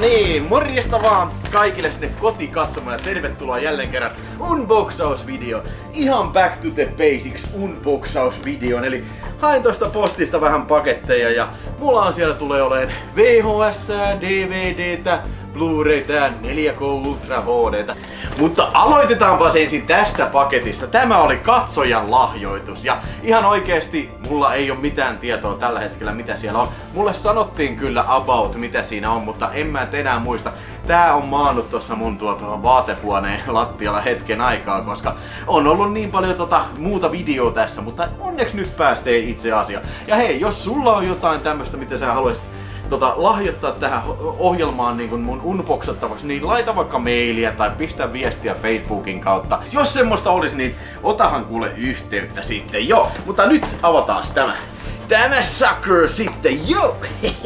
niin, morjesta vaan kaikille sinne kotikatsomaan ja tervetuloa jälleen kerran unboxausvideo. Ihan back to the basics unboxausvideon, eli hain tosta postista vähän paketteja ja mulla on siellä tulee oleen VHS, DVDtä, Blu-raytä ja 4K Ultra HDtä. Mutta aloitetaanpa ensin tästä paketista. Tämä oli katsojan lahjoitus ja ihan oikeesti mulla ei ole mitään tietoa tällä hetkellä mitä siellä on. Mulle sanottiin kyllä about mitä siinä on, mutta en mä enää muista. Tää on maannut tuossa mun tuota vaatehuoneen lattialla hetken aikaa, koska on ollut niin paljon tota muuta videoa tässä, mutta onneksi nyt päästee itse asia. Ja hei, jos sulla on jotain tämmöstä, mitä sä haluaisit tota, lahjoittaa tähän ohjelmaan niin kuin mun unboxattavaksi, niin laita vaikka mailia tai pistä viestiä Facebookin kautta. Jos semmoista olisi, niin otahan kuule yhteyttä sitten. Joo, mutta nyt avataan tämä. Tämä sucker sitten, joo!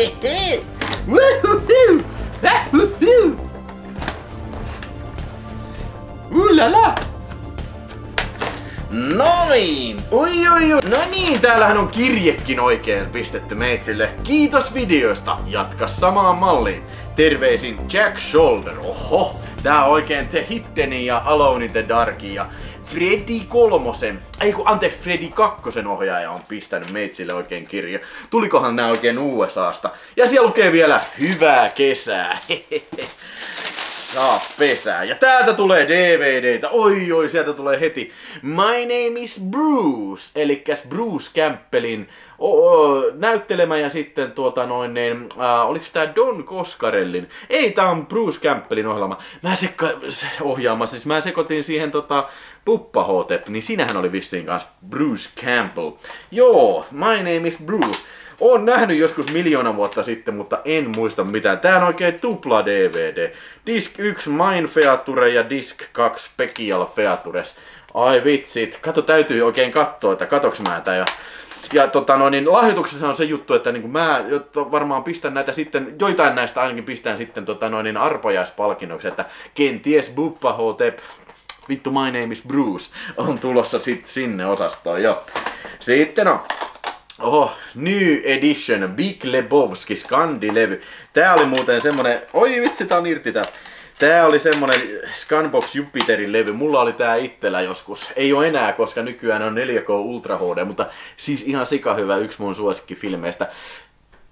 Ullala! Noin! Oi oi oi! No niin, täällähän on kirjekin oikein pistetty meitsille. Kiitos videosta, jatka samaan malliin. Terveisin Jack Shoulder. Oho, tää on oikein The Hiddeni ja Alone in the Darkin ja Freddy kolmosen, ei kun anteeksi Freddy kakkosen ohjaaja on pistänyt meitsille oikein kirja. Tulikohan nää oikein USAsta. Ja siellä lukee vielä hyvää kesää. saa pesää. Ja täältä tulee DVDtä. Oi oi, sieltä tulee heti. My name is Bruce. Eli Bruce Campbellin o, o, näyttelemä ja sitten tuota noin, niin, äh, oliks tää Don Coscarellin? Ei, tää on Bruce Campbellin ohjelma. Mä sekka, ohjaama, siis mä sekoitin siihen tota Puppa Hotep, niin sinähän oli vissiin kanssa Bruce Campbell. Joo, My name is Bruce. Oon nähnyt joskus miljoona vuotta sitten, mutta en muista mitään. Tää on oikein tupla DVD. Disk 1 Mine Feature ja Disk 2 Pekial Features. Ai vitsit, kato täytyy oikein katsoa, että katoks mä tää ja ja tota, no, niin lahjoituksessa on se juttu, että niin mä jotta varmaan pistän näitä sitten, joitain näistä ainakin pistän sitten tota, no, niin arpajaispalkinnoksi, että kenties Buppa Hotep, vittu my name is Bruce, on tulossa sit sinne osastoon, joo. Sitten on Oho, New Edition, Big Lebowski, Scandi-levy. Tää oli muuten semmonen, oi vitsi, tää on irti tää. Tää oli semmonen Scanbox Jupiterin levy. Mulla oli tää itsellä joskus. Ei oo enää, koska nykyään on 4K Ultra HD, mutta siis ihan sika hyvä yksi mun suosikkifilmeistä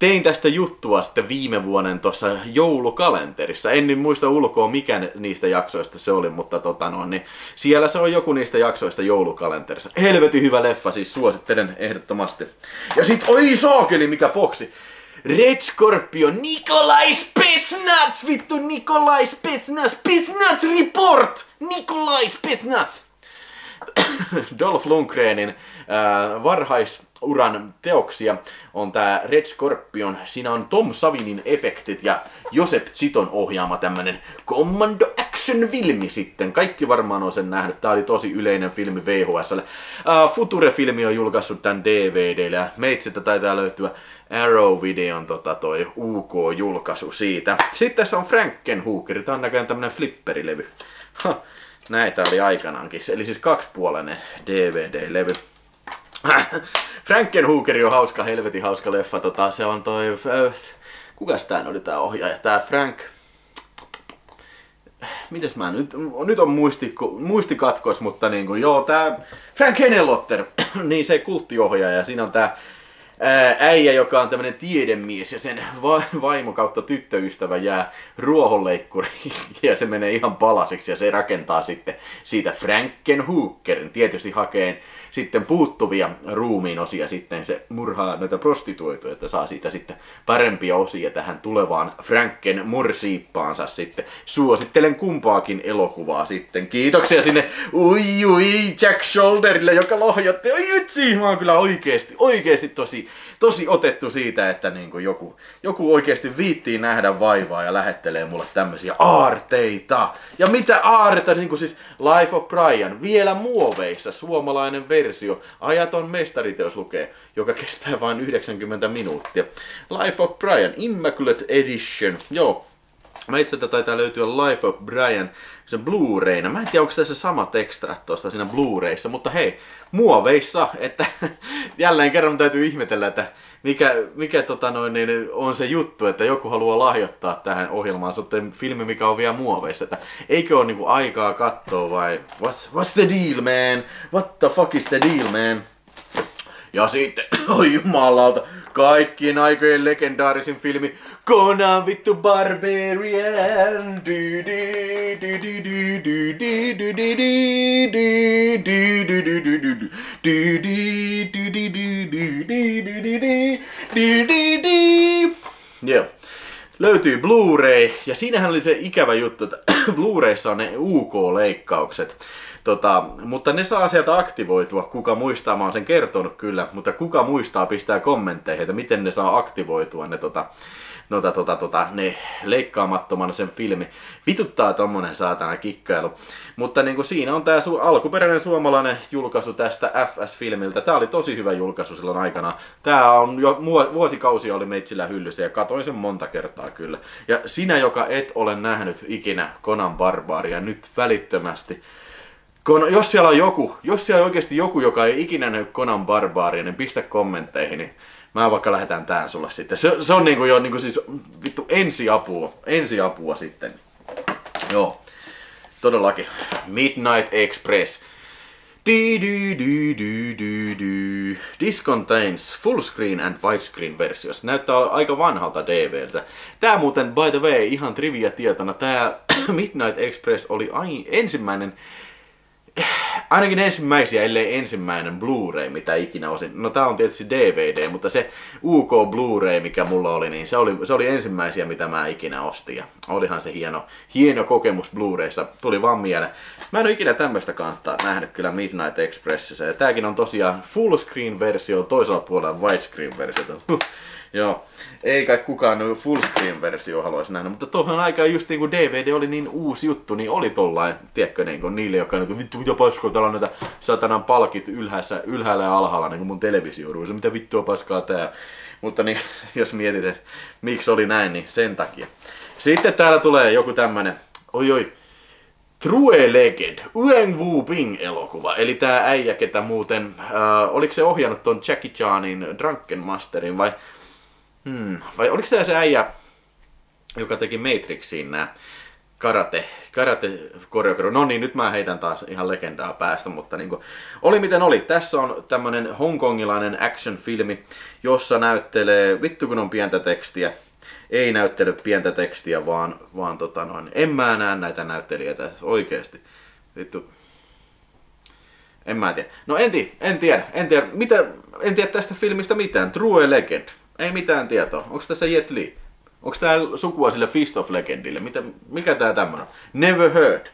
tein tästä juttua sitten viime vuoden tuossa joulukalenterissa. En nyt muista ulkoa mikä niistä jaksoista se oli, mutta tota no, niin siellä se on joku niistä jaksoista joulukalenterissa. Helvetin hyvä leffa, siis suosittelen ehdottomasti. Ja sit, oi saakeli mikä boksi! Red Scorpion, Nikolai Spetsnaz! Vittu Nikolai Spetsnaz! Spetsnaz Report! Nikolai Spetsnaz! Dolph Lundgrenin äh, varhaisuran teoksia on tää Red Scorpion. Siinä on Tom Savinin efektit ja Josep Ziton ohjaama tämmönen Commando Action-filmi sitten. Kaikki varmaan on sen nähnyt. Tää oli tosi yleinen filmi VHSlle. Äh, Future-filmi on julkaissut tän DVDlle ja meitsiltä taitaa löytyä Arrow-videon tota, toi UK-julkaisu siitä. Sitten tässä on Frankenhooker. Tää on näköjään tämmönen flipperilevy. Ha. Näitä oli aikanaankin. Eli siis kaksipuolinen DVD-levy. Frankenhookeri on hauska, helvetin hauska leffa. Tota, se on toi... Äh, kukas tää oli tää ohjaaja? Tää Frank... Mites mä nyt... Nyt on muisti, muistikatkois, mutta niinku... Joo, tää Frank Henelotter, niin se kulttiohjaaja. Siinä on tää äijä, joka on tämmönen tiedemies ja sen va- vaimo kautta tyttöystävä jää ruohonleikkuriin ja se menee ihan palasiksi ja se rakentaa sitten siitä Frankenhookerin, tietysti hakeen sitten puuttuvia ruumiin osia sitten se murhaa noita prostituoituja, että saa siitä sitten parempia osia tähän tulevaan Franken mursiippaansa sitten. Suosittelen kumpaakin elokuvaa sitten. Kiitoksia sinne ui ui Jack Shoulderille, joka lohjotti. Oi vitsi, mä oon kyllä oikeesti, oikeesti tosi tosi otettu siitä, että niin kuin joku, joku oikeasti viittii nähdä vaivaa ja lähettelee mulle tämmöisiä aarteita. Ja mitä aarteita, niin kuin siis Life of Brian, vielä muoveissa, suomalainen versio, ajaton mestariteos lukee, joka kestää vain 90 minuuttia. Life of Brian, Immaculate Edition, joo, Mä itse asiassa taitaa löytyä Life of Brian sen Blu-rayna. Mä en tiedä, onko tässä samat ekstrat tuosta siinä Blu-rayssa, mutta hei, muoveissa, että jälleen kerran täytyy ihmetellä, että mikä, mikä tota noin, niin on se juttu, että joku haluaa lahjoittaa tähän ohjelmaan sitten filmi, mikä on vielä muoveissa. Että eikö ole niinku aikaa katsoa vai what's, what's the deal man? What the fuck is the deal man? Ja sitten, oi jumalauta, kaikkien aikojen legendaarisin filmi Conan vittu Barbarian. yeah. Löytyy Blu-ray, ja siinähän oli se ikävä juttu, että Blu-rayssa on ne UK-leikkaukset. Tota, mutta ne saa sieltä aktivoitua, kuka muistaa, mä oon sen kertonut kyllä, mutta kuka muistaa pistää kommentteihin, että miten ne saa aktivoitua ne tota, nota, tota, tota, ne leikkaamattomana sen filmi. Vituttaa tommonen saatana kikkailu. Mutta niin kuin siinä on tää su- alkuperäinen suomalainen julkaisu tästä FS-filmiltä. Tää oli tosi hyvä julkaisu silloin aikana. Tää on jo vuosikausia oli meitsillä hyllyssä ja katoin sen monta kertaa kyllä. Ja sinä, joka et ole nähnyt ikinä Conan Barbaria, nyt välittömästi kun, jos siellä on joku, jos siellä on oikeasti joku, joka ei ikinä näy Conan Barbaria, niin pistä kommentteihin, niin mä vaikka lähetän tän sulle sitten. Se, se on niinku jo niinku siis vittu ensiapua, ensiapua sitten. Joo, todellakin. Midnight Express. This contains full screen and widescreen versios. Näyttää aika vanhalta DVltä. Tää muuten, by the way, ihan trivia tietona, tää Midnight Express oli ai, ensimmäinen ainakin ensimmäisiä, ellei ensimmäinen Blu-ray, mitä ikinä osin. No tää on tietysti DVD, mutta se UK Blu-ray, mikä mulla oli, niin se oli, se oli ensimmäisiä, mitä mä ikinä ostin. Ja olihan se hieno, hieno kokemus Blu-raysta. Tuli vaan mieleen. Mä en ole ikinä tämmöistä kanssa nähnyt kyllä Midnight Expressissä. Ja tääkin on tosiaan full screen versio, toisella puolella widescreen versio. Joo, ei kai kukaan full screen versio haluaisi nähdä, mutta tuohon aikaan just niin kuin DVD oli niin uusi juttu, niin oli tollain, tiedätkö, niin kuin niille, jotka niin vittu mitä paskaa, täällä on näitä satanan palkit ylhäässä, ylhäällä ja alhaalla, niin kuin mun televisio se mitä vittua paskaa tää. Mutta niin, jos mietit, että miksi oli näin, niin sen takia. Sitten täällä tulee joku tämmönen, oi oi, True Legend, Uen Wu Ping elokuva. Eli tää äijä, ketä muuten, äh, oliko se ohjannut ton Jackie Chanin Drunken Masterin vai Hmm. Vai oliko tämä se äijä, joka teki Matrixiin nämä karate, karate koreografia. No niin, nyt mä heitän taas ihan legendaa päästä, mutta niin kuin, oli miten oli. Tässä on tämmönen hongkongilainen action-filmi, jossa näyttelee, vittu kun on pientä tekstiä, ei näyttele pientä tekstiä, vaan, vaan tota noin, en mä näe näitä näyttelijöitä oikeesti. Vittu. En mä tiedä. No en tiedä, en tiedä, en tiedä, mitä, en tiedä tästä filmistä mitään. True Legend. Ei mitään tietoa. Onko tässä Jet Li? Onko tää sukua sille Fist of Legendille? Mitä, mikä tää tämmönen? Never heard.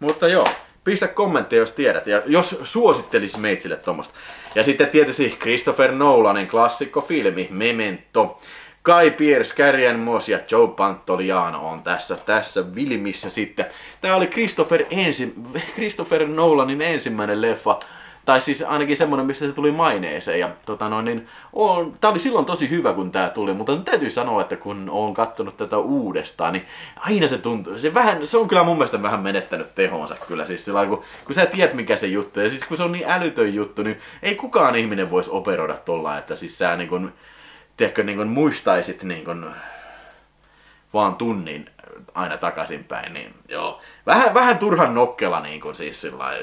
Mutta joo, pistä kommentteja, jos tiedät. Ja jos suosittelisi meitsille tuommoista. Ja sitten tietysti Christopher Nolanin klassikkofilmi Memento. Kai Pierce, Carrie Moss ja Joe Pantoliano on tässä, tässä filmissä sitten. Tää oli Christopher, ensi, Christopher Nolanin ensimmäinen leffa tai siis ainakin semmonen, mistä se tuli maineeseen. Ja tota noin, niin on, tää oli silloin tosi hyvä, kun tää tuli, mutta täytyy sanoa, että kun on kattonut tätä uudestaan, niin aina se tuntuu, se, vähän, se on kyllä mun mielestä vähän menettänyt tehonsa kyllä. Siis sillä kun, kun sä tiedät mikä se juttu, ja siis kun se on niin älytön juttu, niin ei kukaan ihminen voisi operoida tolla, että siis sä niin kun, tiedätkö, niin kun muistaisit niin kun, vaan tunnin aina takaisinpäin, niin joo. Vähän, vähän turhan nokkela niin kuin siis sillä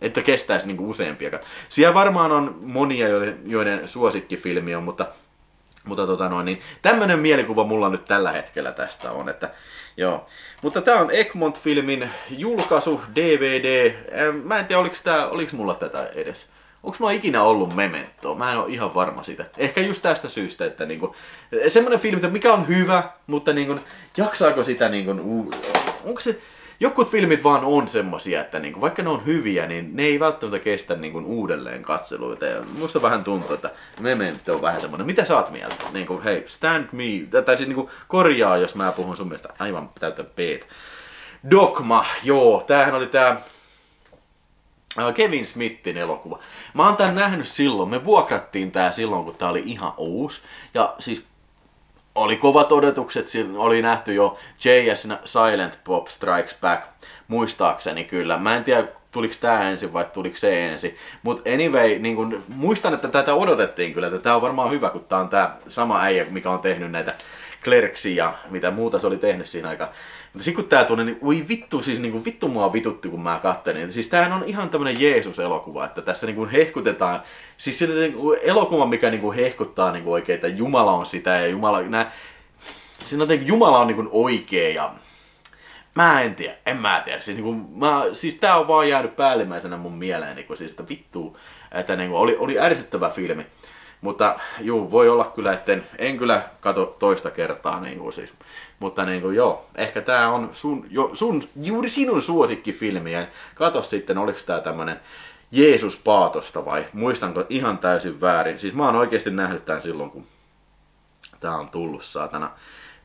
että kestäisi niinku useampia. Siellä varmaan on monia, joiden, suosikkifilmi on, mutta, mutta tota noin, niin tämmönen mielikuva mulla nyt tällä hetkellä tästä on, että joo. Mutta tää on Egmont-filmin julkaisu, DVD. Mä en tiedä, oliks, tää, oliks mulla tätä edes. Onko mulla ikinä ollut Memento? Mä en ole ihan varma siitä. Ehkä just tästä syystä, että niinku, semmonen filmi, mikä on hyvä, mutta niinku, jaksaako sitä niinku, onko se, Jokut filmit vaan on semmosia, että niinku, vaikka ne on hyviä, niin ne ei välttämättä kestä niinku, uudelleen katseluita. Ja musta vähän tuntuu, että se on vähän semmonen. Mitä sä oot mieltä? Niinku, hei, stand me. Tai siis niinku, korjaa, jos mä puhun sun mielestä aivan täyttä peet. Dogma, joo, tämähän oli tää äh, Kevin Smithin elokuva. Mä oon tän nähnyt silloin, me vuokrattiin tää silloin, kun tää oli ihan uusi. Ja siis oli kovat odotukset, oli nähty jo J.S. Silent Pop Strikes Back, muistaakseni kyllä. Mä en tiedä, tuliko tämä ensin vai tuliko se ensin. Mutta anyway, niin kun, muistan, että tätä odotettiin kyllä, että tämä on varmaan hyvä, kun tämä on tämä sama äijä, mikä on tehnyt näitä Clerksia ja mitä muuta se oli tehnyt siinä aikaa. Mutta sitten kun tää tuli, niin ui vittu, siis niin kuin, vittu mua vitutti, kun mä kattelin. Siis tämähän on ihan tämmönen Jeesus-elokuva, että tässä niin kuin hehkutetaan, siis se niin kuin elokuva, mikä niin kuin hehkuttaa niin kuin oikein, että Jumala on sitä ja Jumala, nää, siinä on, Jumala on niin kuin oikea ja Mä en tiedä, en mä tiedä. Siis, niin kuin, mä, siis tää on vaan jäänyt päällimmäisenä mun mieleen, niin kuin, siis, että vittu, että niin kuin, oli, oli ärsyttävä filmi. Mutta juu, voi olla kyllä, että en, en kyllä kato toista kertaa. Niin kuin siis. Mutta niin kuin, joo, ehkä tää on sun, jo, sun, juuri sinun suosikkifilmi. Ja kato sitten, oliko tää tämmönen Jeesus Paatosta vai muistanko ihan täysin väärin. Siis mä oon oikeasti nähnyt tämän silloin, kun tää on tullut saatana.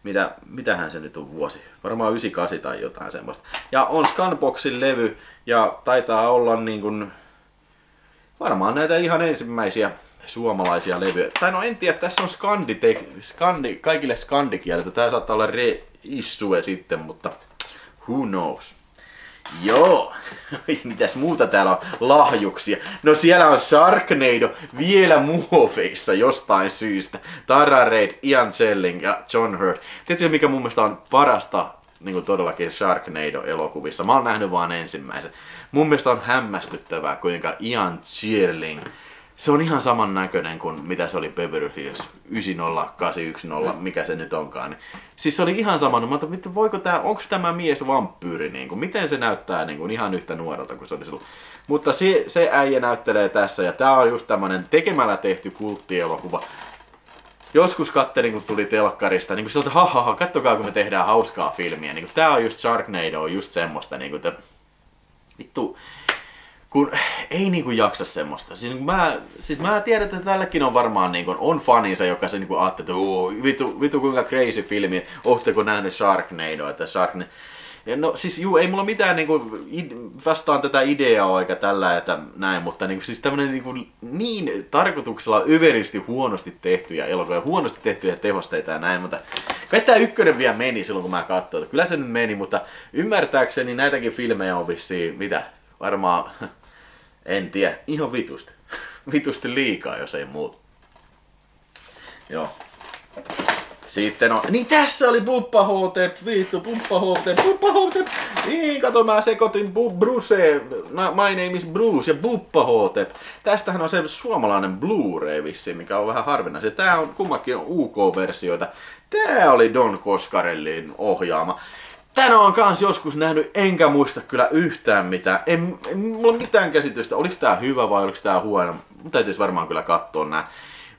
Mitä, mitähän se nyt on vuosi? Varmaan 98 tai jotain semmoista. Ja on Scanboxin levy ja taitaa olla niin kuin, varmaan näitä ihan ensimmäisiä suomalaisia levyjä. Tai no en tiedä, tässä on skandi, skandi kaikille skandikielet. Tää saattaa olla reissue sitten, mutta who knows. Joo, mitäs muuta täällä on lahjuksia? No siellä on Sharknado vielä muoveissa jostain syystä. Tara Reid, Ian Chelling ja John Hurt. Tiedätkö mikä mun mielestä on parasta niin kuin todellakin Sharknado-elokuvissa? Mä oon nähnyt vaan ensimmäisen. Mun mielestä on hämmästyttävää, kuinka Ian Chelling se on ihan saman näköinen kuin mitä se oli Beverly Hills 90810, mikä se nyt onkaan. Niin. Siis se oli ihan sama, no, että voiko tää, onko tämä mies vampyyri, niin kuin, miten se näyttää niin kuin, ihan yhtä nuorelta kuin se oli silloin. Mutta se, se äijä näyttelee tässä ja tää on just tämmönen tekemällä tehty kulttielokuva. Joskus kattelin, kun tuli telkkarista, niin kuin siltä, ha, ha, ha kattokaa kun me tehdään hauskaa filmiä. Niin kuin, tää on just Sharknado, just semmoista, niin kuin, että, vittu, kun ei niinku jaksa semmoista. Siis mä, siis mä tiedän, että tälläkin on varmaan niinku, on faninsa, joka se niinku ajattelee, että vitu, vitu kuinka crazy filmi, ootteko nähnyt Sharknado, että Sharknado. No siis juu, ei mulla mitään niinku, vastaan tätä ideaa eikä tällä, että näin, mutta niinku, siis tämmönen niinku, niin tarkoituksella överisti huonosti tehtyjä elokuvia, huonosti tehtyjä tehosteita ja näin, mutta kai tää ykkönen vielä meni silloin kun mä katsoin. Kyllä se nyt meni, mutta ymmärtääkseni näitäkin filmejä on vissiin, mitä, varmaan en tiedä, ihan vitusti. vitusti liikaa, jos ei muuta. Joo. Sitten on... Niin tässä oli Puppa Hotep, vittu, Puppa Hotep, Puppa Hotep. Niin, kato mä sekoitin Bu- Bruce, My Name is Bruce ja Puppa Hotep. Tästähän on se suomalainen Blu-ray vissi, mikä on vähän harvinainen. Tää on kummakin UK-versioita. Tää oli Don Coscarellin ohjaama. Tän on kans joskus nähnyt, enkä muista kyllä yhtään mitään. En, en mulla mitään käsitystä, oliks tää hyvä vai oliks tää huono. Mun täytyisi varmaan kyllä katsoa nää.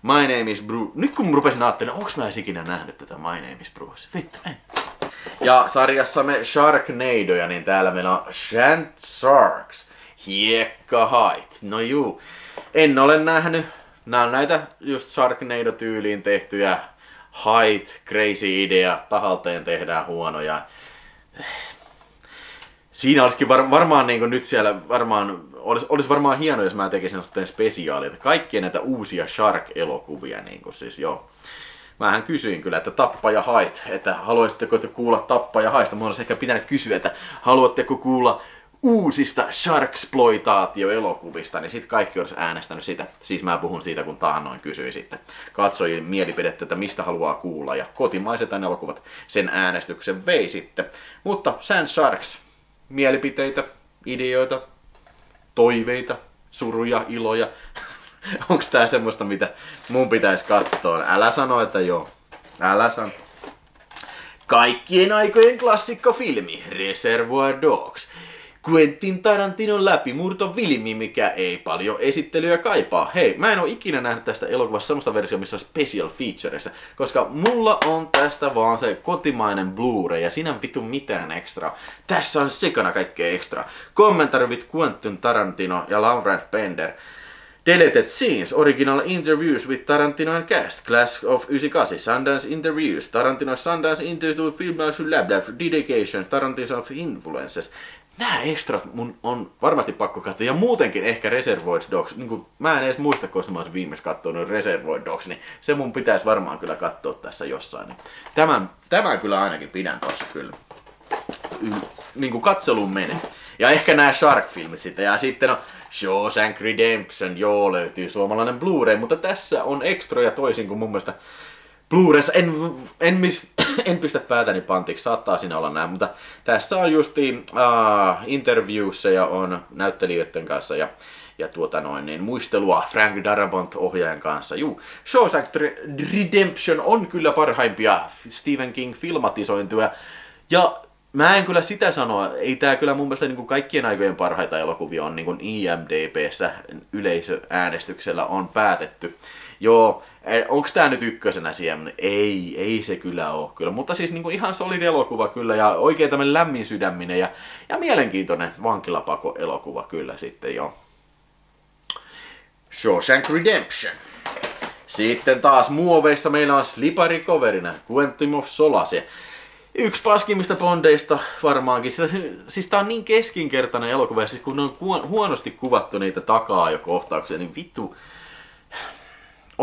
My name is Bruce. Nyt kun rupesin ajattelemaan, onks mä ikinä nähnyt tätä My name is Bruce? Vittu, en. Ja sarjassamme Sharknadoja, niin täällä meillä on Shant Sharks. Hiekka Height. No juu. En ole nähnyt. Nää on näitä just Sharknado-tyyliin tehtyjä height, crazy idea, tahalteen tehdään huonoja siinä olisikin var, varmaan niin nyt siellä varmaan, olisi, olisi varmaan hienoa, jos mä tekisin sitten spesiaalia, kaikkia näitä uusia Shark-elokuvia, niin kuin siis joo. Mähän kysyin kyllä, että tappaja hait, että haluaisitteko te kuulla tappaja haista. Mä olisi ehkä pitänyt kysyä, että haluatteko kuulla uusista Sharksploitaatio-elokuvista, niin sitten kaikki olisi äänestänyt sitä. Siis mä puhun siitä, kun taannoin kysyin sitten katsojien mielipidettä, että mistä haluaa kuulla. Ja kotimaiset elokuvat sen äänestyksen vei sitten. Mutta Sand Sharks, mielipiteitä, ideoita, toiveita, suruja, iloja. Onko tää semmoista, mitä mun pitäisi katsoa? Älä sano, että joo. Älä sano. Kaikkien aikojen klassikkofilmi Reservoir Dogs Quentin Tarantinon läpimurto Vilmi, mikä ei paljon esittelyä kaipaa. Hei, mä en oo ikinä nähnyt tästä elokuvasta semmoista versiota, missä on special featureissa, koska mulla on tästä vaan se kotimainen Blu-ray ja siinä on vittu mitään extra. Tässä on sekana kaikkea extra. Commentary with Quentin Tarantino ja Laurent Bender. Deleted Scenes, Original Interviews with Tarantino and Cast, Class of 98, Sundance Interviews, Tarantino Sundance Interview Film Lab, Dedication, Tarantino of Influences, nämä extrat mun on varmasti pakko katsoa. Ja muutenkin ehkä Reservoir Dogs. Niin kuin, mä en edes muista, koska mä olisin viimeis katsonut Reservoir Dogs, niin se mun pitäisi varmaan kyllä katsoa tässä jossain. Niin tämän, tämän kyllä ainakin pidän tossa kyllä. Niin kuin menee. Ja ehkä nämä Shark-filmit sitten. Ja sitten no, Shawshank Redemption, joo, löytyy suomalainen Blu-ray, mutta tässä on extroja toisin kuin mun mielestä Blu-rays. En, en, en pistä päätäni pantiksi, saattaa siinä olla näin, mutta tässä on justiin uh, interviewissa ja on näyttelijöiden kanssa ja ja tuota noin, niin muistelua Frank Darabont ohjaajan kanssa. Juu, Shawshank Redemption on kyllä parhaimpia Stephen King filmatisointuja. Ja Mä en kyllä sitä sanoa. Ei tää kyllä mun mielestä niin kaikkien aikojen parhaita elokuvia on niin IMDBssä yleisöäänestyksellä on päätetty. Joo, e, onks tää nyt ykkösenä siellä? Ei, ei se kyllä oo kyllä. Mutta siis niin ihan solid elokuva kyllä ja oikein tämmönen lämmin sydäminen ja, ja mielenkiintoinen vankilapako-elokuva kyllä sitten jo. Shawshank Redemption. Sitten taas muoveissa meillä on Slippery Coverina, Quantum of Solace yksi paskimmista bondeista varmaankin. Sitä, siis tää on niin keskinkertainen elokuva, siis kun on huonosti kuvattu niitä takaa jo kohtauksia, niin vittu...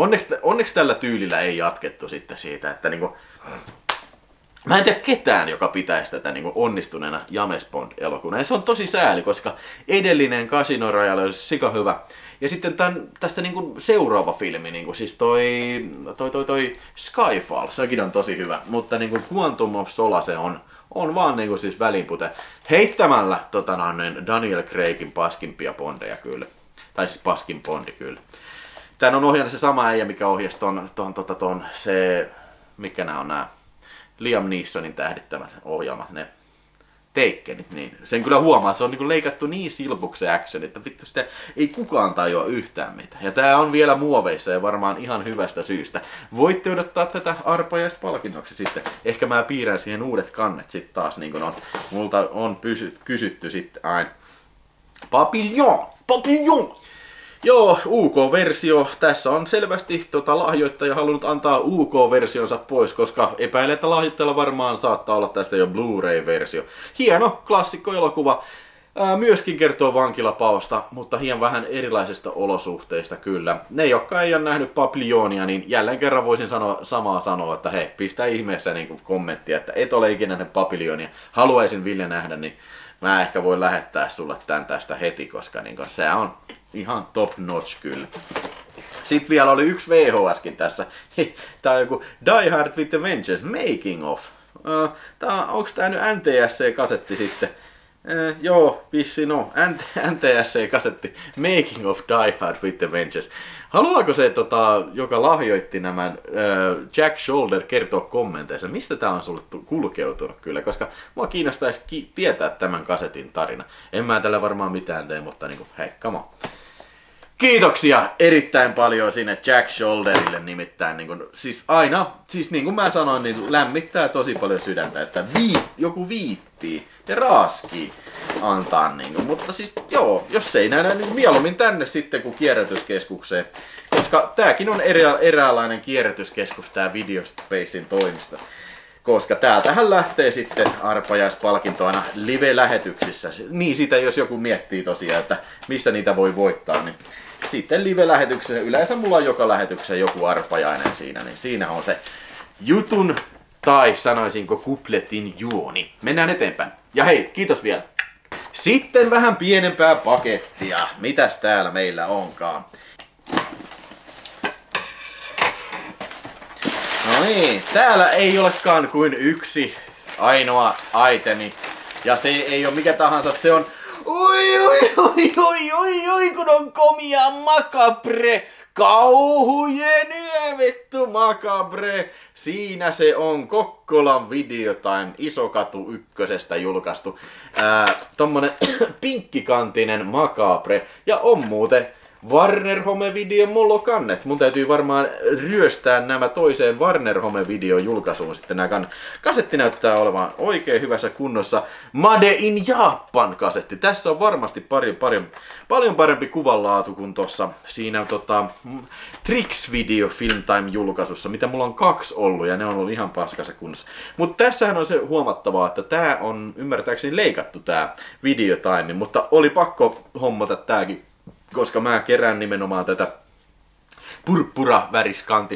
Onneksi, onneksi tällä tyylillä ei jatkettu sitten siitä, että niinku... Mä en tiedä ketään, joka pitäisi tätä niin onnistuneena James Bond-elokuvana. Ja se on tosi sääli, koska edellinen Casino Royale olisi sika hyvä. Ja sitten tämän, tästä niin kuin seuraava filmi, niin kuin siis toi, toi, toi, toi Skyfall, sekin on tosi hyvä. Mutta niin kuin Quantum of Solace on, on vaan niin kuin siis välinpute heittämällä tota noin, Daniel Craigin paskimpia bondeja kyllä. Tai siis paskin bondi kyllä. Tän on ohjannut se sama äijä, mikä ohjasi ton, ton, tota, ton se, mikä nämä on nämä Liam Neesonin tähdittämät ohjelmat, ne Teikkenit, niin sen kyllä huomaa, se on niin leikattu niin silpuksi action, että vittu sitä ei kukaan tajua yhtään mitään. Ja tää on vielä muoveissa ja varmaan ihan hyvästä syystä. Voitte odottaa tätä arpajaista palkinnoksi sitten. Ehkä mä piirrän siihen uudet kannet sitten taas, niin kuin on, multa on pysyt, kysytty sitten aina. Papillon! Papillon! Joo, UK-versio. Tässä on selvästi tota, lahjoittaja halunnut antaa UK-versionsa pois, koska epäilen, että lahjoittajalla varmaan saattaa olla tästä jo Blu-ray-versio. Hieno klassikko-elokuva. Ää, myöskin kertoo vankilapaosta, mutta hieman vähän erilaisista olosuhteista kyllä. Ne, jotka ei ole nähnyt Papillionia, niin jälleen kerran voisin sanoa samaa sanoa, että hei, pistä ihmeessä niin kommenttia, että et ole ikinä nähnyt Papillionia. Haluaisin Ville nähdä, niin mä ehkä voin lähettää sulle tämän tästä heti, koska niin se on ihan top notch kyllä. Sitten vielä oli yksi VHSkin tässä. Tää on joku Die Hard with the Vengeance Making of. Tää, onks tää nyt NTSC-kasetti sitten? Eh, joo, vissi no. NTSC-kasetti Making of Die Hard with the Vengeance. Haluaako se, tota, joka lahjoitti nämä äh, Jack Shoulder, kertoa kommenteissa, mistä tämä on sulle kulkeutunut kyllä, koska mua kiinnostaisi ki- tietää tämän kasetin tarina. En mä tällä varmaan mitään tee, mutta niinku, hei, come on. Kiitoksia erittäin paljon sinne Jack Shoulderille nimittäin. Niin kun, siis aina, siis niin kuin mä sanoin, niin lämmittää tosi paljon sydäntä, että vii, joku viittii ja raaskii antaa. Niin kun, mutta siis joo, jos ei näy, niin mieluummin tänne sitten kuin kierrätyskeskukseen. Koska tääkin on erä, eräänlainen kierrätyskeskus tää Videospacein toimisto. Koska täältähän lähtee sitten arpajaispalkintoina live-lähetyksissä. Niin sitä jos joku miettii tosiaan, että missä niitä voi voittaa, niin sitten live-lähetyksessä, yleensä mulla on joka lähetyksessä joku arpajainen siinä, niin siinä on se jutun tai sanoisinko kupletin juoni. Mennään eteenpäin. Ja hei, kiitos vielä. Sitten vähän pienempää pakettia. Mitäs täällä meillä onkaan? Niin, täällä ei olekaan kuin yksi ainoa itemi. Ja se ei ole mikä tahansa, se on Oi, oi, oi, oi, oi, oi, kun on komia makabre. Kauhujen yö, vittu makabre. Siinä se on Kokkolan Videotime Isokatu ykkösestä julkaistu. Ää, tommonen pinkkikantinen makabre. Ja on muuten Warner Home-video molokannet. Mun täytyy varmaan ryöstää nämä toiseen Warner Home-videon julkaisuun sitten nämä kann- Kasetti näyttää olevan oikein hyvässä kunnossa. Made in Japan kasetti. Tässä on varmasti pari, pari, paljon parempi kuvanlaatu kuin tossa siinä tota, Tricks Video Film Time julkaisussa, mitä mulla on kaksi ollut ja ne on ollut ihan paskassa kunnossa. Mutta tässähän on se huomattavaa, että tää on ymmärtääkseni leikattu tää videotime, mutta oli pakko hommata tääkin koska mä kerään nimenomaan tätä purppura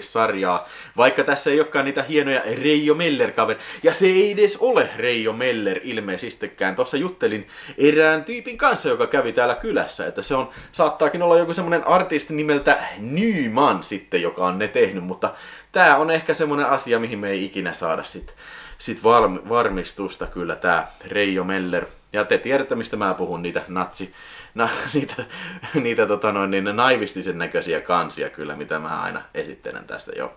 sarjaa, vaikka tässä ei olekaan niitä hienoja Reijo Meller kaveri. Ja se ei edes ole Reijo Meller ilmeisestikään. Tossa juttelin erään tyypin kanssa, joka kävi täällä kylässä, että se on, saattaakin olla joku semmonen artisti nimeltä Nyman sitten, joka on ne tehnyt, mutta tää on ehkä semmonen asia, mihin me ei ikinä saada sit, sit varm, varmistusta kyllä tää Reijo Meller. Ja te tiedätte, mistä mä puhun, niitä natsi, na, niitä, niitä tota noin, niin naivistisen näköisiä kansia kyllä, mitä mä aina esittelen tästä jo.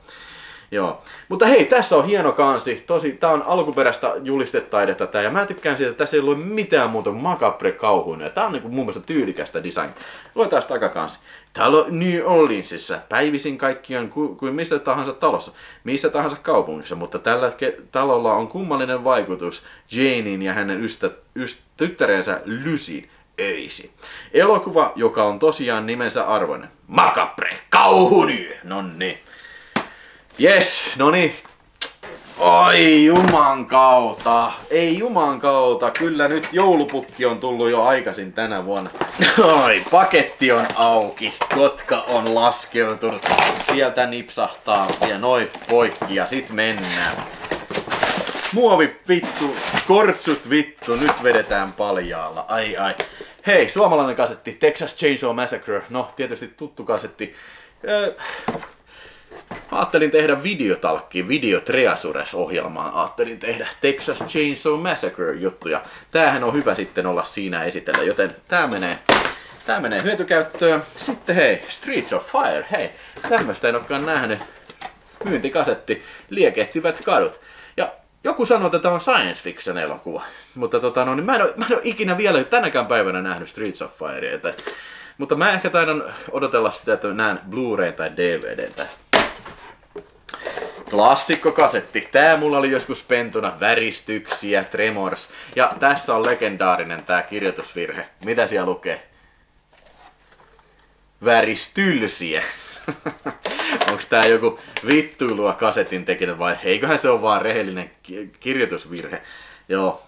Joo. Mutta hei, tässä on hieno kansi. Tosi, tää on alkuperäistä julistetaidetta tää. Ja mä tykkään siitä, että tässä ei ole mitään muuta macabre kauhuinen. Tää on niinku mun mielestä tyylikästä design. Luetaan takakansi. Talo New Orleansissa, päivisin kaikkiaan kuin, mistä tahansa talossa, missä tahansa kaupungissa, mutta tällä talolla on kummallinen vaikutus Janein ja hänen ystä, ystä, tyttärensä Lucyin öisi. Elokuva, joka on tosiaan nimensä arvoinen. Macabre, kauhunyö. Nonni. Yes, noni. Oi juman kautta. Ei juman kautta. Kyllä nyt joulupukki on tullut jo aikaisin tänä vuonna. Oi, paketti on auki. Kotka on laskeutunut. Sieltä nipsahtaa ja noin poikki ja sit mennään. Muovi vittu, kortsut vittu, nyt vedetään paljaalla. Ai ai. Hei, suomalainen kasetti, Texas Chainsaw Massacre. No, tietysti tuttu kasetti. Äh, ajattelin tehdä videotalkki, Video Treasures-ohjelmaa. Ajattelin tehdä Texas Chainsaw Massacre-juttuja. Tämähän on hyvä sitten olla siinä esitellä, joten tää menee Tää menee hyötykäyttöön. Sitten hei, Streets of Fire, hei. Tämmöstä en olekaan nähnyt. Myyntikasetti, liekehtivät kadut. Joku sanoo, että tämä on science fiction elokuva. Mutta tota, no, niin mä, en ole, mä en ole ikinä vielä tänäkään päivänä nähnyt Streets of Fire. Että, mutta mä ehkä taidan odotella sitä, että näen Blu-ray tai DVD tästä. Klassikko kasetti. Tää mulla oli joskus pentuna väristyksiä, Tremors. Ja tässä on legendaarinen tää kirjoitusvirhe. Mitä siellä lukee? Väristylsiä. Onko tää joku vittuilua kasetin tekijä vai eiköhän se ole vaan rehellinen kirjoitusvirhe? Joo,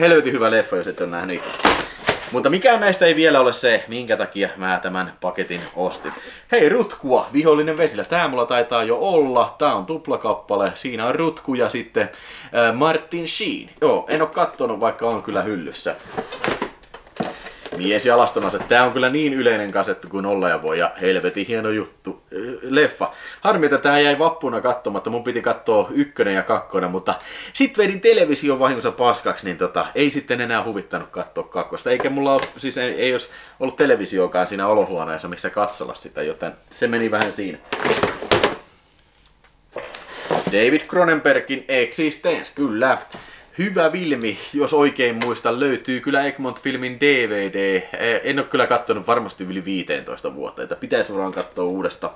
helvetin hyvä leffa, jos et ole nähnyt. Mutta mikään näistä ei vielä ole se, minkä takia mä tämän paketin ostin. Hei, rutkua, vihollinen vesillä. Tää mulla taitaa jo olla. Tää on tuplakappale. Siinä on rutku ja sitten äh, Martin Sheen. Joo, en oo kattonut, vaikka on kyllä hyllyssä. Mies jalastonansa. Tää on kyllä niin yleinen kasettu kuin olla ja voi ja helvetin hieno juttu. Leffa. Harmi, että tää jäi vappuna katsomatta. Mun piti katsoa ykkönen ja kakkonen, mutta sit vedin television vahingossa paskaksi, niin tota, ei sitten enää huvittanut katsoa kakkosta. Eikä mulla ole, siis ei, ei olisi ollut televisiokaan siinä olohuoneessa, missä katsella sitä, joten se meni vähän siinä. David Cronenbergin Existence, kyllä hyvä filmi, jos oikein muistan, löytyy kyllä Egmont-filmin DVD. En ole kyllä katsonut varmasti yli 15 vuotta, että pitäisi varmaan katsoa uudestaan.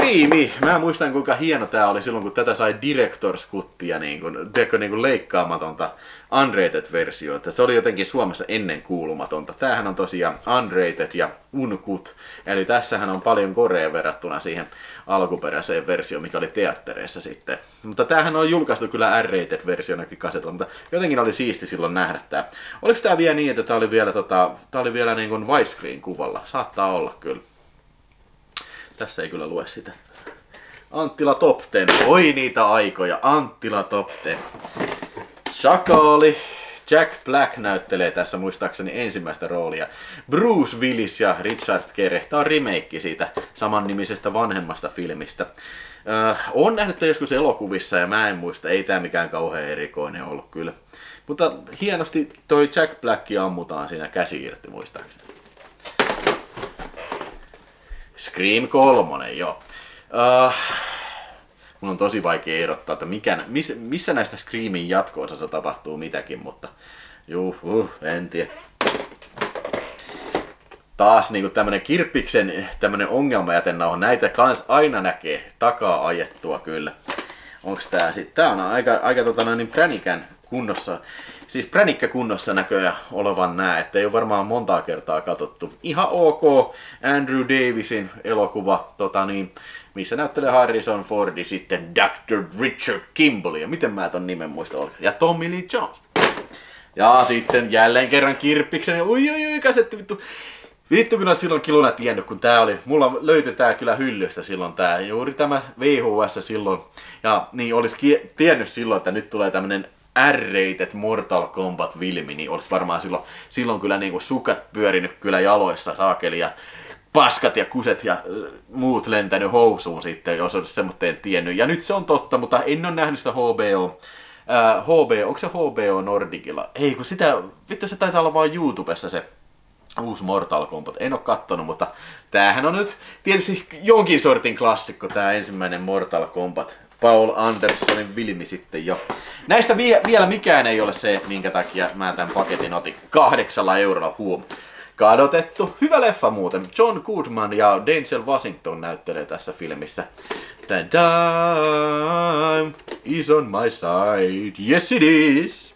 Screami! Mä muistan kuinka hieno tää oli silloin, kun tätä sai Directors Cuttia, niin kuin, niin kuin leikkaamatonta unrated-versio. Että se oli jotenkin Suomessa ennen kuulumatonta. Tämähän on tosiaan unrated ja unkut. Eli tässähän on paljon korea verrattuna siihen alkuperäiseen versioon, mikä oli teattereissa sitten. Mutta tämähän on julkaistu kyllä R-rated versionakin kasetilla, mutta jotenkin oli siisti silloin nähdä tää. Oliko tää vielä niin, että tää oli vielä, tota, tää oli vielä niin kuin widescreen kuvalla? Saattaa olla kyllä. Tässä ei kyllä lue sitä. Anttila Top 10. Oi niitä aikoja. Anttila Top 10. Shakaali. Jack Black näyttelee tässä muistaakseni ensimmäistä roolia. Bruce Willis ja Richard Gere. Tämä on remake siitä samannimisestä vanhemmasta filmistä. Äh, on nähnyt joskus elokuvissa ja mä en muista, ei tämä mikään kauhean erikoinen ollut kyllä. Mutta hienosti toi Jack Black ammutaan siinä käsi irti muistaakseni. Scream 3, joo. Uh, mun on tosi vaikea ehdottaa, että mikä, miss, missä näistä Screamin jatko tapahtuu mitäkin, mutta juu, uh, en tiedä. taas niinku tämmönen kirppiksen tämmönen ongelmajätenauha, näitä kans aina näkee takaa ajettua kyllä. Onks tää sit? Tää on aika, aika tota noin niin pränikän kunnossa. Siis pränikkä kunnossa näköjään olevan nää, että ei ole varmaan montaa kertaa katsottu. Ihan ok Andrew Davisin elokuva, tota niin, missä näyttelee Harrison Fordi sitten Dr. Richard Kimball, ja miten mä ton nimen muista ja Tommy Lee Jones. Ja sitten jälleen kerran kirppiksen ja ui ui ui kasetti vittu. Vittu kun on silloin kilona tiennyt, kun tää oli, mulla löytyi tää kyllä hyllystä silloin tää, juuri tämä VHS silloin. Ja niin olisi tiennyt silloin, että nyt tulee tämmönen R-rated Mortal Kombat filmi, niin olisi varmaan silloin, silloin kyllä niinku sukat pyörinyt kyllä jaloissa saakeli ja paskat ja kuset ja muut lentänyt housuun sitten, jos olisi semmoitteen tiennyt. Ja nyt se on totta, mutta en ole nähnyt sitä HBO Äh, HB, onko se HBO Nordicilla? Ei, kun sitä, vittu se taitaa olla vain YouTubessa se uusi Mortal Kombat. En ole kattonut, mutta tämähän on nyt tietysti jonkin sortin klassikko, tämä ensimmäinen Mortal Kombat. Paul Andersonin filmi sitten jo. Näistä vie, vielä mikään ei ole se, minkä takia mä tämän paketin otin kahdeksalla eurolla huom. Kadotettu. Hyvä leffa muuten. John Goodman ja Denzel Washington näyttelee tässä filmissä. The time is on my side. Yes it is.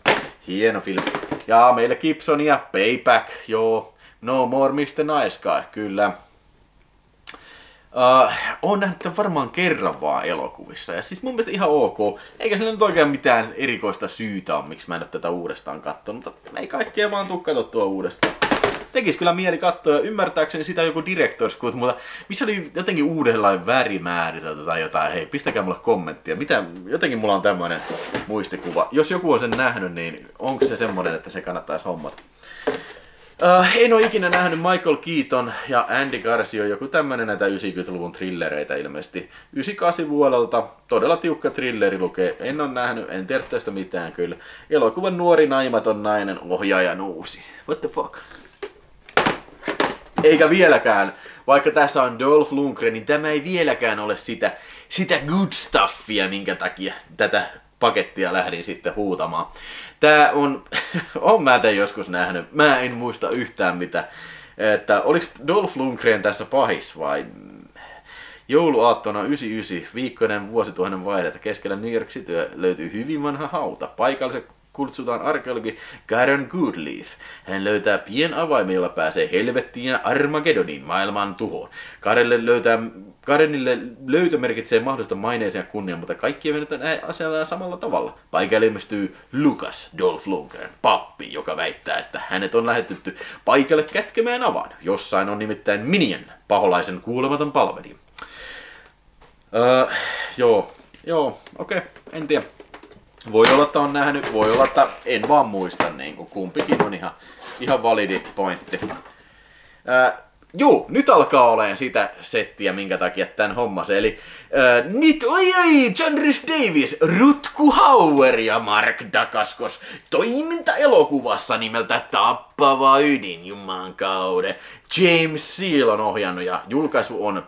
Hieno filmi. Ja meille Gibson ja Payback. Joo. No more Mr. Nice Guy. Kyllä. Uh, on nähnyt varmaan kerran vaan elokuvissa. Ja siis mun mielestä ihan ok. Eikä sillä nyt oikein mitään erikoista syytä on, miksi mä en ole tätä uudestaan katsonut. Mutta ei kaikkea vaan tuu katsottua uudestaan tekisi kyllä mieli katsoa ymmärtääkseni sitä joku director's cut, mutta missä oli jotenkin uudenlainen värimääritelty tai jotain, hei pistäkää mulle kommenttia, mitä, jotenkin mulla on tämmöinen muistikuva. Jos joku on sen nähnyt, niin onko se semmoinen, että se kannattaisi hommata? Uh, en ole ikinä nähnyt Michael Keaton ja Andy Garcia, joku tämmönen näitä 90-luvun trillereitä ilmeisesti. 98 vuodelta, todella tiukka trilleri lukee. En ole nähnyt, en tiedä tästä mitään kyllä. Elokuvan nuori naimaton nainen, ohjaaja uusi. What the fuck? Eikä vieläkään, vaikka tässä on Dolph Lundgren, niin tämä ei vieläkään ole sitä, sitä good stuffia, minkä takia tätä pakettia lähdin sitten huutamaan. Tää on, on mä tämän joskus nähnyt, mä en muista yhtään mitä, että oliks Dolph Lundgren tässä pahis vai? Jouluaattona 99, viikkoinen vuosituhannen vaihdetta keskellä New York City löytyy hyvin vanha hauta. Paikalliset kutsutaan arkeologi Karen Goodleaf. Hän löytää pien avaimen, jolla pääsee helvettiin ja Armagedonin maailman tuhoon. Karelle löytää, Karenille löytö merkitsee mahdollista maineeseen ja kunnian, mutta kaikki ei asiaa samalla tavalla. Paikalle ilmestyy Lucas Dolph Lundgren, pappi, joka väittää, että hänet on lähetetty paikalle kätkemään avan. Jossain on nimittäin Minion, paholaisen kuulematon palveli. Öö, joo, joo, okei, okay, en tiedä. Voi olla, että on nähnyt, voi olla, että en vaan muista, niin kuin kumpikin on ihan, ihan validi pointti. Ää, Juu, nyt alkaa olemaan sitä settiä, minkä takia tämän hommas. Eli äh, nyt, oi oi, John Rhys Davis, Rutku Hauer ja Mark Dacascos toiminta-elokuvassa nimeltä Tappava ydin, juman kaude. James Seal on ohjannut ja julkaisu on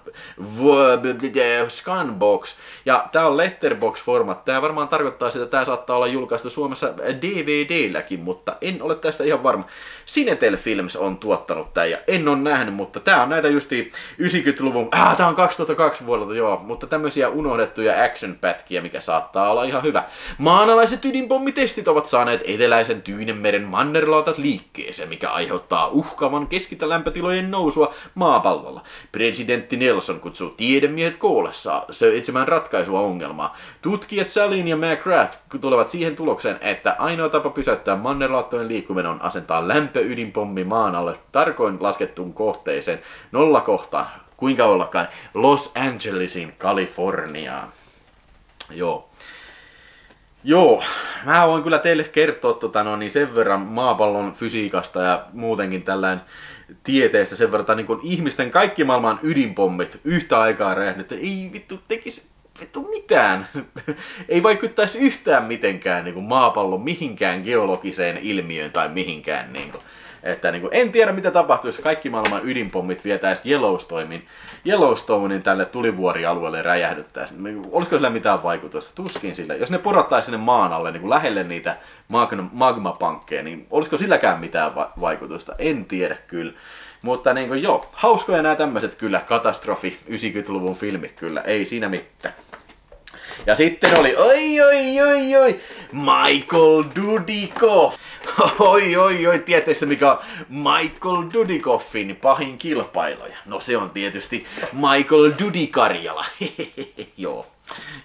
Scanbox. Ja tää on Letterbox-format. Tää varmaan tarkoittaa sitä, että tää saattaa olla julkaistu Suomessa DVDlläkin, mutta en ole tästä ihan varma. Cinetel Films on tuottanut tää ja en ole nähnyt, mutta tää on näitä justi 90-luvun, ah, tää on 2002 vuodelta, joo, mutta tämmöisiä unohdettuja action-pätkiä, mikä saattaa olla ihan hyvä. Maanalaiset ydinpommitestit ovat saaneet eteläisen Tyynemeren mannerlautat liikkeeseen, mikä aiheuttaa uhkavan keskitä lämpötilojen nousua maapallolla. Presidentti Nelson kutsuu tiedemiehet koolessa se etsimään ratkaisua ongelmaa. Tutkijat Salin ja McGrath tulevat siihen tulokseen, että ainoa tapa pysäyttää mannerlaattojen liikkuminen on asentaa lämpöydinpommi maan alle tarkoin laskettuun kohteeseen nolla kohtaan kuinka ollakaan, Los Angelesin Kaliforniaan. Joo. Joo, mä voin kyllä teille kertoa tota, no, niin sen verran maapallon fysiikasta ja muutenkin tällään tieteestä sen verran, niin ihmisten kaikki maailman ydinpommit yhtä aikaa räjähnyt, ei vittu tekisi vittu mitään. ei vaikuttaisi yhtään mitenkään niin kuin maapallon mihinkään geologiseen ilmiöön tai mihinkään. Niin kuin. Että niin kuin, en tiedä mitä tapahtuu, jos kaikki maailman ydinpommit vietäisi Yellowstonein, Yellowstonein tälle tulivuorialueelle räjähdyttäisiin. Niin olisiko sillä mitään vaikutusta? Tuskin sillä. Jos ne porottaisi sinne maan alle niin kuin lähelle niitä magmapankkeja, niin olisiko silläkään mitään va- vaikutusta? En tiedä kyllä. Mutta niin kuin, joo, hauskoja nämä tämmöiset kyllä, katastrofi 90-luvun filmit kyllä, ei siinä mitään. Ja sitten oli, oi oi oi oi, Michael Dudikoff. Oi oi oi, tietysti mikä on Michael Dudikoffin pahin kilpailuja. No se on tietysti Michael Dudikarjala. Joo.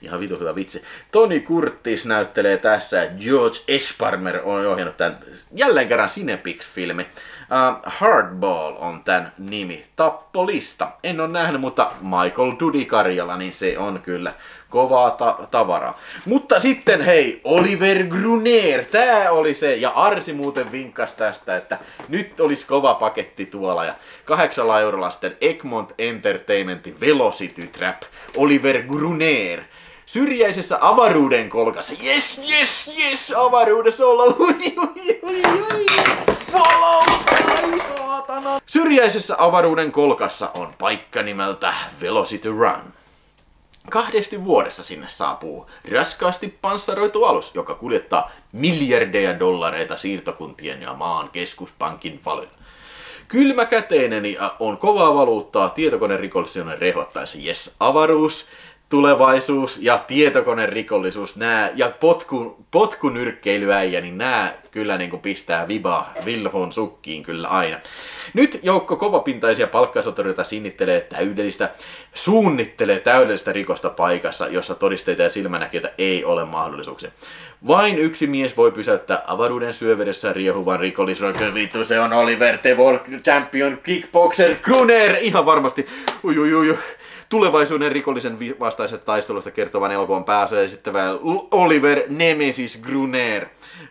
Ihan vitu hyvä vitsi. Toni Kurtis näyttelee tässä George Esparmer on ohjannut tämän jälleen kerran Cinepix-filmi. Uh, Hardball on tämän nimi. Tappolista. En ole nähnyt, mutta Michael Dudikarjala, niin se on kyllä kovaa ta- tavaraa. Mutta sitten hei, Oliver Gruner, tää oli se, ja Arsi muuten vinkkas tästä, että nyt olisi kova paketti tuolla, ja kahdeksalla eurolla sitten Egmont Entertainmentin Velocity Trap, Oliver Gruner. Syrjäisessä avaruuden kolkassa, yes, yes, yes, avaruudessa olla, ui, ui, ui, ui. Valauta, ai saatana. Syrjäisessä avaruuden kolkassa on paikka nimeltä Velocity Run. Kahdesti vuodessa sinne saapuu raskaasti panssaroitu alus, joka kuljettaa miljardeja dollareita siirtokuntien ja maan keskuspankin valuilla. Kylmäkäteinen on kovaa valuuttaa tietokonerikollisuuden rehottaessa. Yes, avaruus, tulevaisuus ja tietokonerikollisuus nää, ja potku, potkunyrkkeilyäijä, niin nämä kyllä niin kuin pistää vibaa vilhon sukkiin kyllä aina. Nyt joukko kovapintaisia palkkasotureita sinnittelee täydellistä, suunnittelee täydellistä rikosta paikassa, jossa todisteita ja silmänäkijöitä ei ole mahdollisuuksia. Vain yksi mies voi pysäyttää avaruuden syövedessä riehuvan rikollisroikan. Vittu, se on Oliver The World Champion Kickboxer Gruner. Ihan varmasti. Ui, ui, ui tulevaisuuden rikollisen vastaisesta taistelusta kertovan elokuvan pääsee sitten vielä Oliver Nemesis Gruner,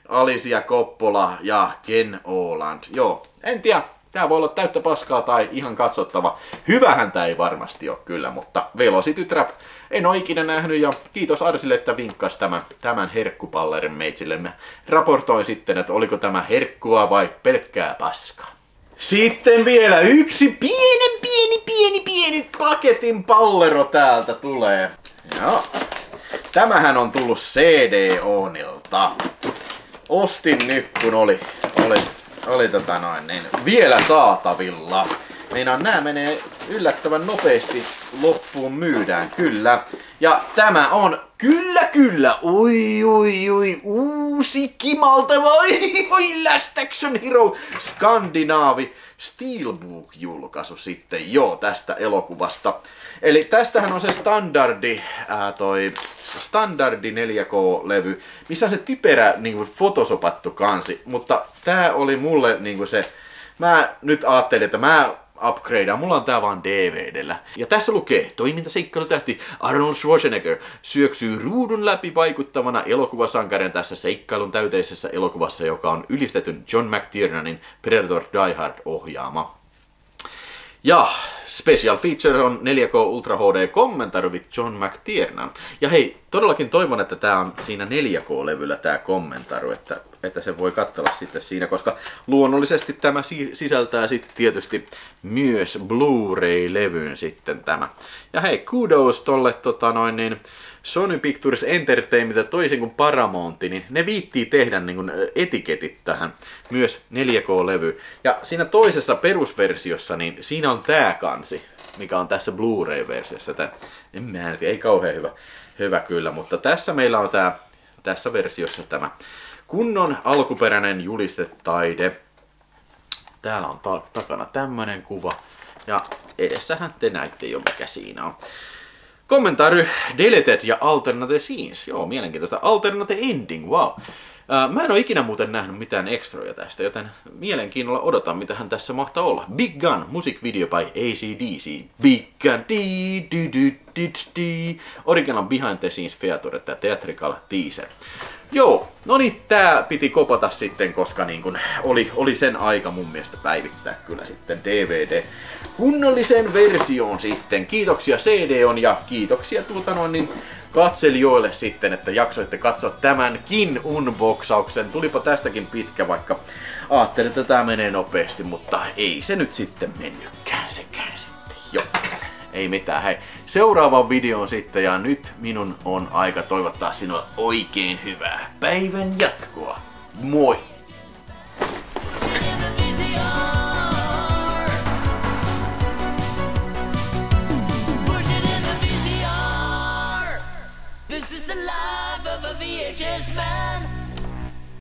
Alicia Coppola ja Ken Oland. Joo, en tiedä, Tää voi olla täyttä paskaa tai ihan katsottava. Hyvähän tää ei varmasti ole kyllä, mutta Velocity Trap en ole ikinä nähnyt ja kiitos Arsille, että vinkkas tämän, tämän herkkupallerin meitsille. Mä raportoin sitten, että oliko tämä herkkua vai pelkkää paskaa. Sitten vielä yksi pienen, pieni, pieni, pieni paketin pallero täältä tulee. Joo. Tämähän on tullut CD-Onilta. Ostin nyt, kun oli, oli, oli tota noin, niin vielä saatavilla. Meinaan nää menee yllättävän nopeasti loppuun myydään, kyllä. Ja tämä on, kyllä kyllä, oi oi oi, uusi kimaltava, oi oi, Last Action Hero, Skandinaavi, Steelbook-julkaisu sitten, joo, tästä elokuvasta. Eli tästähän on se standardi, ää, toi standardi 4K-levy, missä on se typerä niin kuin fotosopattu kansi, mutta tää oli mulle niin kuin se, mä nyt ajattelin, että mä upgradea. Mulla on tää vaan DVDllä. Ja tässä lukee, tähti Arnold Schwarzenegger syöksyy ruudun läpi vaikuttavana elokuvasankarin tässä seikkailun täyteisessä elokuvassa, joka on ylistetyn John McTiernanin Predator Die Hard ohjaama. Ja special feature on 4K Ultra HD kommentaari with John McTiernan. Ja hei, todellakin toivon, että tämä on siinä 4K-levyllä tämä kommentaari, että, että se voi katsella sitten siinä, koska luonnollisesti tämä sisältää sitten tietysti myös Blu-ray-levyn sitten tämä. Ja hei, kudos tolle tota noin niin, Sony Pictures Entertainment toisin kuin Paramount, niin ne viittii tehdä niin kuin etiketit tähän myös 4K-levy. Ja siinä toisessa perusversiossa, niin siinä on tää kansi, mikä on tässä Blu-ray-versiossa. Tää, en mä tiedä, ei kauhean hyvä, hyvä kyllä, mutta tässä meillä on tää, tässä versiossa tämä kunnon alkuperäinen julistetaide. Täällä on ta- takana tämmönen kuva. Ja edessähän te näitte jo mikä siinä on. Kommentaari Deleted ja Alternate Scenes. Joo, mielenkiintoista. Alternate Ending, wow. Mä en ole ikinä muuten nähnyt mitään ekstroja tästä, joten mielenkiinnolla odotan, mitä hän tässä mahtaa olla. Big Gun, music video by ACDC. Big Gun, di, di, di, di, di. Original Behind the Scenes Feature, tämä teaser. Joo, no niin, tää piti kopata sitten, koska niin kun oli, oli sen aika mun mielestä päivittää kyllä sitten DVD kunnollisen versioon sitten. Kiitoksia CD on ja kiitoksia tuota noin niin katselijoille sitten, että jaksoitte katsoa tämänkin unboxauksen. Tulipa tästäkin pitkä, vaikka Ajattelin, että tämä menee nopeasti, mutta ei se nyt sitten mennytkään sekään sitten. Joo. Ei mitään. Hei, seuraavan videon sitten ja nyt minun on aika toivottaa sinulle oikein hyvää päivän jatkoa. Moi! This is the life of a VHS man.